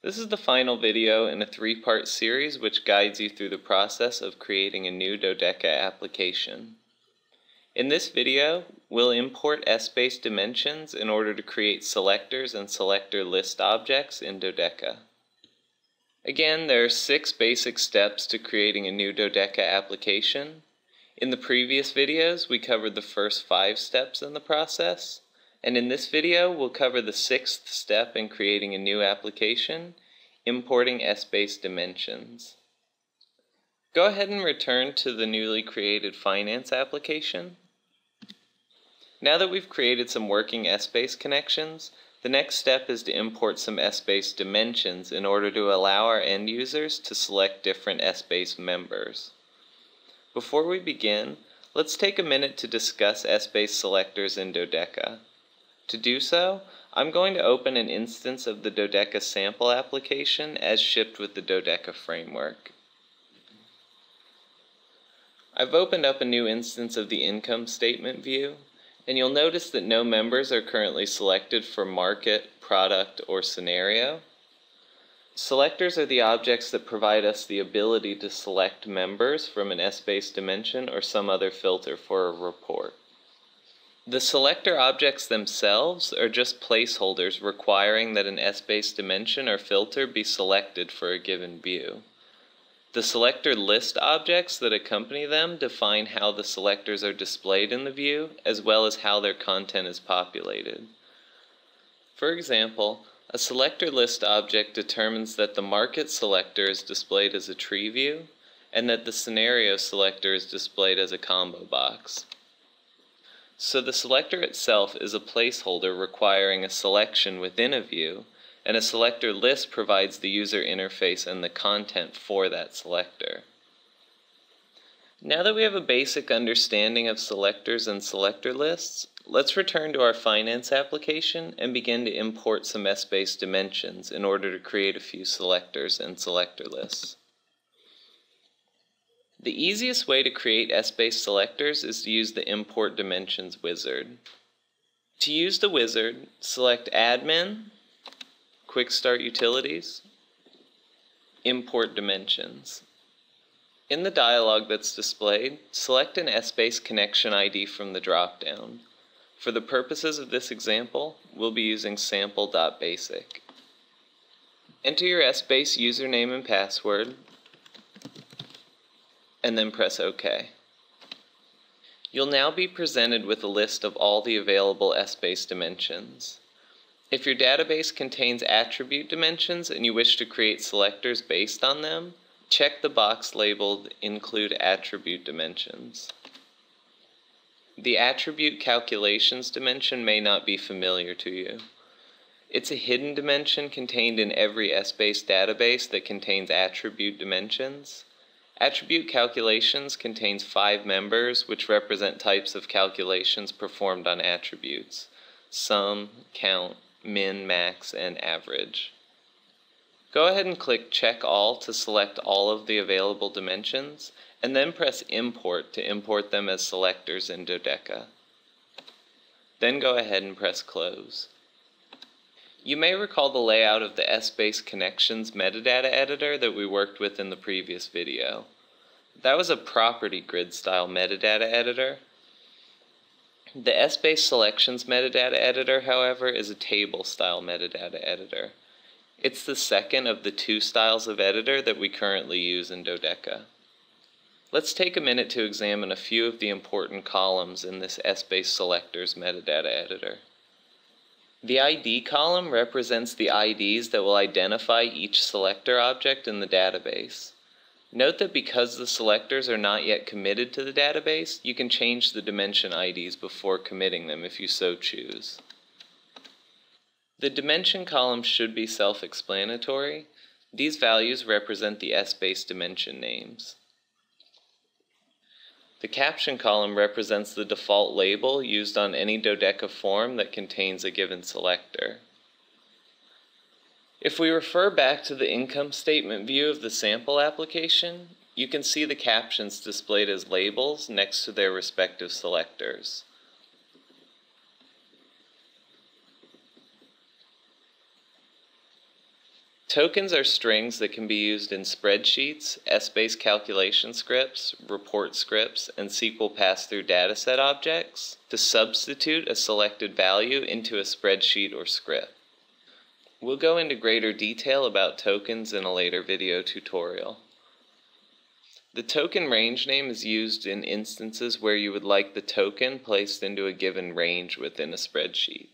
This is the final video in a three-part series which guides you through the process of creating a new Dodeca application. In this video, we'll import Essbase dimensions in order to create selectors and selector list objects in Dodeca. Again, there are six basic steps to creating a new Dodeca application. In the previous videos, we covered the first five steps in the process, and in this video, we'll cover the sixth step in creating a new application, importing Essbase dimensions. Go ahead and return to the newly created finance application. Now that we've created some working Essbase connections, the next step is to import some Essbase dimensions in order to allow our end users to select different Essbase members. Before we begin, let's take a minute to discuss Essbase selectors in Dodeca. To do so, I'm going to open an instance of the Dodeca sample application as shipped with the Dodeca framework. I've opened up a new instance of the income statement view and you'll notice that no members are currently selected for market, product, or scenario. Selectors are the objects that provide us the ability to select members from an Essbase dimension or some other filter for a report. The selector objects themselves are just placeholders requiring that an Essbase dimension or filter be selected for a given view. The selector list objects that accompany them define how the selectors are displayed in the view, as well as how their content is populated. For example, a selector list object determines that the market selector is displayed as a tree view, and that the scenario selector is displayed as a combo box. So the selector itself is a placeholder requiring a selection within a view, and a selector list provides the user interface and the content for that selector. Now that we have a basic understanding of selectors and selector lists, let's return to our finance application and begin to import some Essbase dimensions in order to create a few selectors and selector lists. The easiest way to create Essbase selectors is to use the Import Dimensions wizard. To use the wizard, select Admin, Quick Start Utilities, Import Dimensions. In the dialog that's displayed, select an Essbase connection ID from the dropdown. For the purposes of this example, we'll be using sample.basic. Enter your Essbase username and password, and then press OK. You'll now be presented with a list of all the available Essbase dimensions. If your database contains attribute dimensions and you wish to create selectors based on them, check the box labeled Include Attribute Dimensions. The Attribute Calculations dimension may not be familiar to you. It's a hidden dimension contained in every Essbase database that contains attribute dimensions. Attribute calculations contains five members which represent types of calculations performed on attributes. Sum, count, min, max, and average. Go ahead and click Check All to select all of the available dimensions, and then press Import to import them as selectors in Dodeca. Then go ahead and press Close. You may recall the layout of the Essbase Connections metadata editor that we worked with in the previous video. That was a property grid style metadata editor, the Essbase Selections metadata editor, however, is a table-style metadata editor. It's the second of the two styles of editor that we currently use in Dodeca. Let's take a minute to examine a few of the important columns in this Essbase Selectors metadata editor. The ID column represents the IDs that will identify each selector object in the database. Note that because the selectors are not yet committed to the database, you can change the dimension IDs before committing them if you so choose. The dimension column should be self-explanatory. These values represent the Essbase dimension names. The caption column represents the default label used on any Dodeca form that contains a given selector. If we refer back to the income statement view of the sample application, you can see the captions displayed as labels next to their respective selectors. Tokens are strings that can be used in spreadsheets, Essbase calculation scripts, report scripts, and SQL pass-through dataset objects to substitute a selected value into a spreadsheet or script. We'll go into greater detail about tokens in a later video tutorial. The token range name is used in instances where you would like the token placed into a given range within a spreadsheet.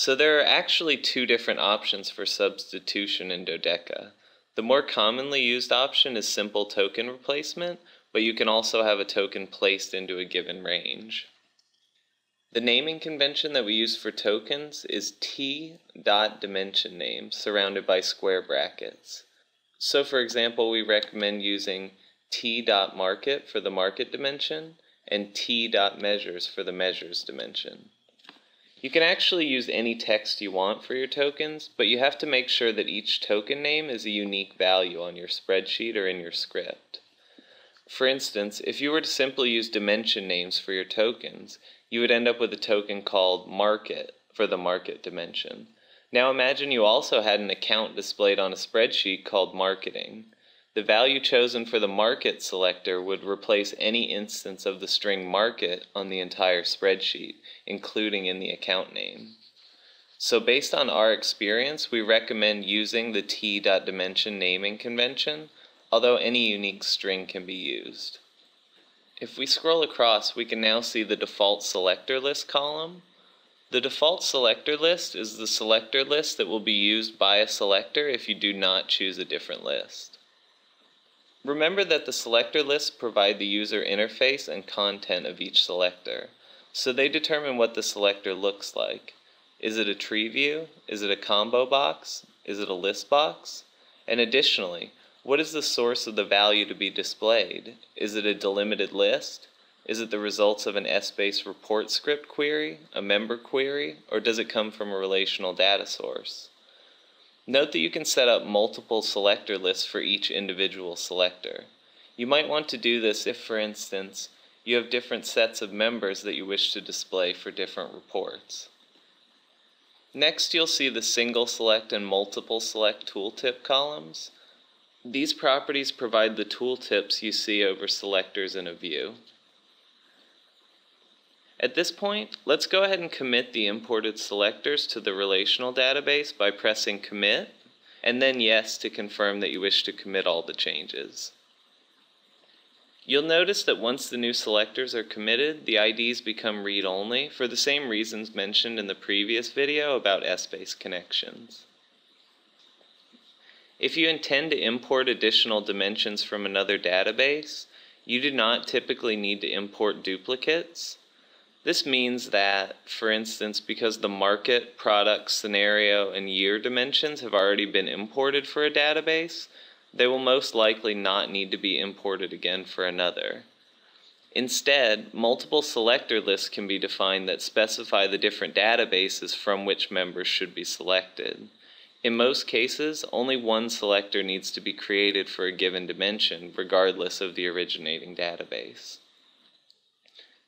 So there are actually two different options for substitution in Dodeca. The more commonly used option is simple token replacement, but you can also have a token placed into a given range. The naming convention that we use for tokens is t dot dimension name surrounded by square brackets. So for example, we recommend using t.market for the market dimension and t.measures for the measures dimension. You can actually use any text you want for your tokens, but you have to make sure that each token name is a unique value on your spreadsheet or in your script. For instance, if you were to simply use dimension names for your tokens, you would end up with a token called market for the market dimension. Now imagine you also had an account displayed on a spreadsheet called marketing. The value chosen for the market selector would replace any instance of the string market on the entire spreadsheet, including in the account name. So based on our experience, we recommend using the t.dimension naming convention, although any unique string can be used. If we scroll across, we can now see the default selector list column, the default selector list is the selector list that will be used by a selector if you do not choose a different list. Remember that the selector lists provide the user interface and content of each selector, so they determine what the selector looks like. Is it a tree view? Is it a combo box? Is it a list box? And additionally, what is the source of the value to be displayed? Is it a delimited list? Is it the results of an Essbase report script query, a member query, or does it come from a relational data source? Note that you can set up multiple selector lists for each individual selector. You might want to do this if, for instance, you have different sets of members that you wish to display for different reports. Next, you'll see the single select and multiple select tooltip columns. These properties provide the tooltips you see over selectors in a view. At this point, let's go ahead and commit the imported selectors to the relational database by pressing commit, and then yes to confirm that you wish to commit all the changes. You'll notice that once the new selectors are committed, the IDs become read-only for the same reasons mentioned in the previous video about Essbase connections. If you intend to import additional dimensions from another database, you do not typically need to import duplicates, this means that, for instance, because the market, product, scenario, and year dimensions have already been imported for a database, they will most likely not need to be imported again for another. Instead, multiple selector lists can be defined that specify the different databases from which members should be selected. In most cases, only one selector needs to be created for a given dimension, regardless of the originating database.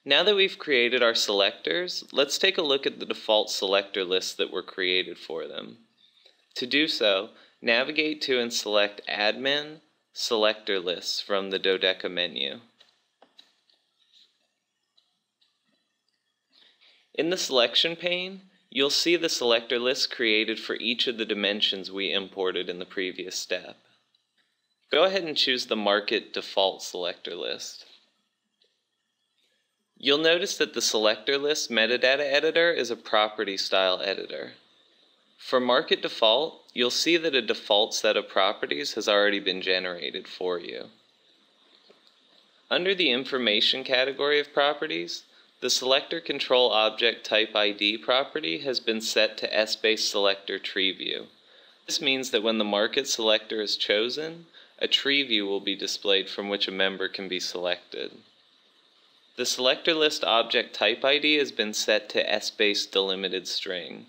Now that we've created our selectors, let's take a look at the default selector lists that were created for them. To do so, navigate to and select Admin Selector Lists from the Dodeca menu. In the selection pane, you'll see the selector list created for each of the dimensions we imported in the previous step. Go ahead and choose the Market Default Selector List. You'll notice that the selector list metadata editor is a property style editor. For market default, you'll see that a default set of properties has already been generated for you. Under the information category of properties, the selector control object type ID property has been set to Essbase selector tree view. This means that when the market selector is chosen, a tree view will be displayed from which a member can be selected. The selector list object type ID has been set to Essbase delimited string.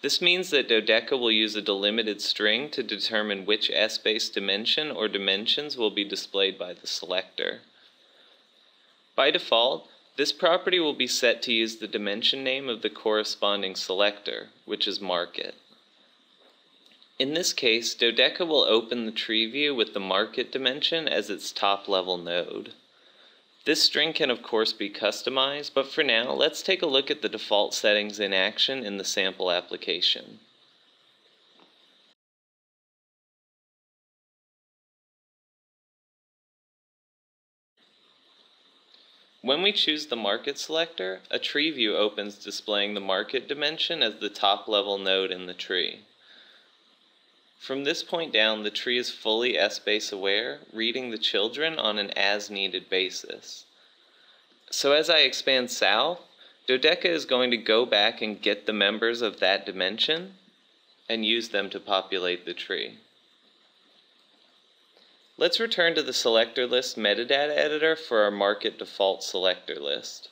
This means that Dodeca will use a delimited string to determine which Essbase dimension or dimensions will be displayed by the selector. By default, this property will be set to use the dimension name of the corresponding selector, which is market. In this case, Dodeca will open the tree view with the market dimension as its top level node. This string can of course be customized, but for now, let's take a look at the default settings in action in the sample application. When we choose the market selector, a tree view opens displaying the market dimension as the top level node in the tree. From this point down, the tree is fully Essbase aware, reading the children on an as needed basis. So as I expand south, Dodeca is going to go back and get the members of that dimension and use them to populate the tree. Let's return to the selector list metadata editor for our market default selector list.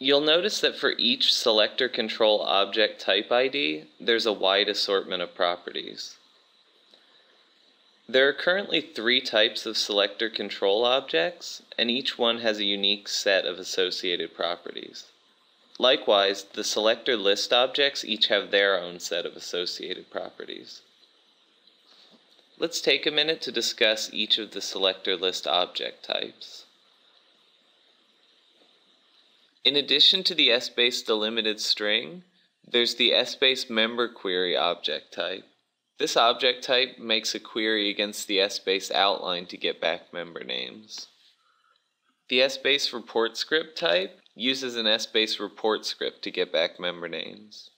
You'll notice that for each selector control object type ID, there's a wide assortment of properties. There are currently three types of selector control objects, and each one has a unique set of associated properties. Likewise, the selector list objects each have their own set of associated properties. Let's take a minute to discuss each of the selector list object types. In addition to the Essbase delimited string, there's the Essbase member query object type. This object type makes a query against the Essbase outline to get back member names. The Essbase report script type uses an Essbase report script to get back member names.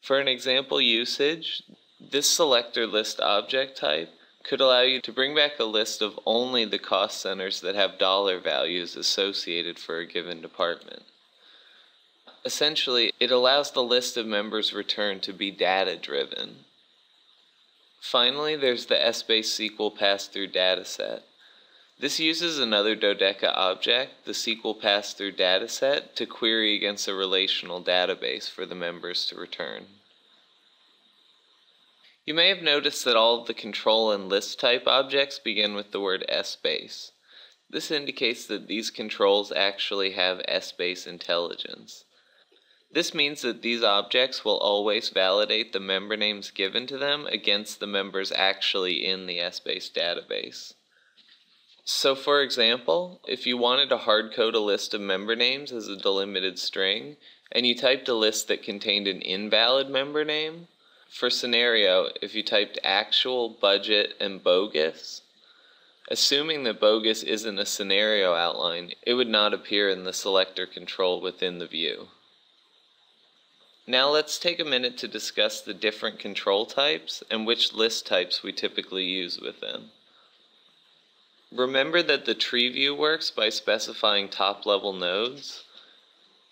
For an example usage, this selector list object type could allow you to bring back a list of only the cost centers that have dollar values associated for a given department. Essentially, it allows the list of members returned to be data driven. Finally, there's the Essbase SQL pass-through dataset. This uses another Dodeca object, the SQL pass-through dataset, to query against a relational database for the members to return. You may have noticed that all of the control and list type objects begin with the word Essbase. This indicates that these controls actually have Essbase intelligence. This means that these objects will always validate the member names given to them against the members actually in the Essbase database. So for example, if you wanted to hardcode a list of member names as a delimited string, and you typed a list that contained an invalid member name, for scenario, if you typed actual, budget, and bogus, assuming that bogus isn't a scenario outline, it would not appear in the selector control within the view. Now let's take a minute to discuss the different control types and which list types we typically use with them. Remember that the tree view works by specifying top-level nodes.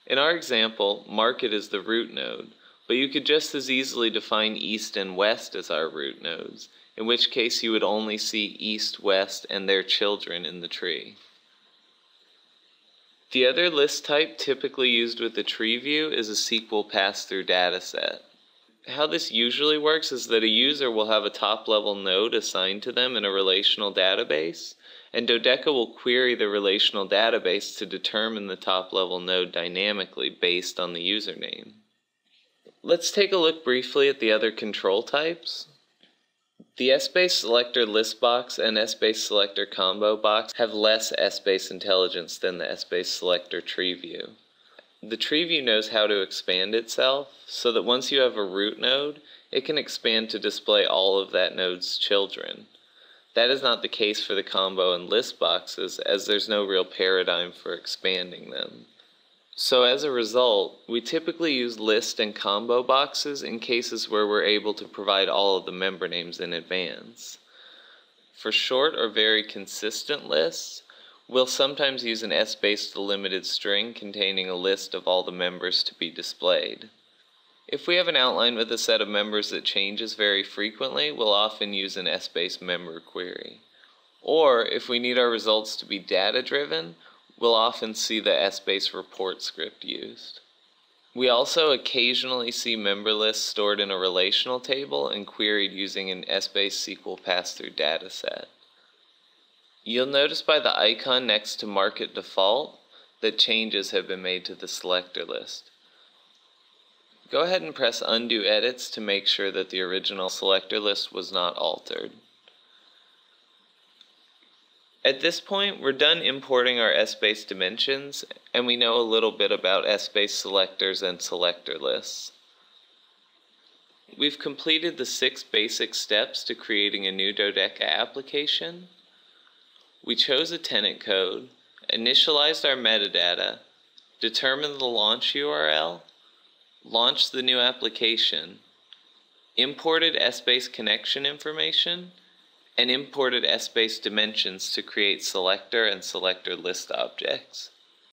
In our example, market is the root node, but you could just as easily define east and west as our root nodes, in which case you would only see east, west, and their children in the tree. The other list type typically used with the tree view is a SQL pass-through dataset. How this usually works is that a user will have a top-level node assigned to them in a relational database, and Dodeca will query the relational database to determine the top-level node dynamically based on the username. Let's take a look briefly at the other control types. The Essbase selector list box and Essbase selector combo box have less Essbase intelligence than the Essbase selector tree view. The tree view knows how to expand itself, so that once you have a root node, it can expand to display all of that node's children. That is not the case for the combo and list boxes, as there's no real paradigm for expanding them. So as a result, we typically use list and combo boxes in cases where we're able to provide all of the member names in advance. For short or very consistent lists, we'll sometimes use an Essbase delimited string containing a list of all the members to be displayed. If we have an outline with a set of members that changes very frequently, we'll often use an Essbase member query. Or if we need our results to be data driven, we'll often see the Essbase report script used. We also occasionally see member lists stored in a relational table and queried using an Essbase SQL pass-through dataset. You'll notice by the icon next to Market Default that changes have been made to the selector list. Go ahead and press undo edits to make sure that the original selector list was not altered. At this point, we're done importing our Essbase dimensions, and we know a little bit about Essbase selectors and selector lists. We've completed the six basic steps to creating a new Dodeca application. We chose a tenant code, initialized our metadata, determined the launch URL, launched the new application, imported Essbase connection information, and imported Essbase dimensions to create selector and selector list objects.